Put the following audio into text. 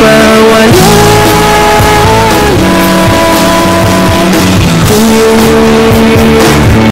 伴我流浪，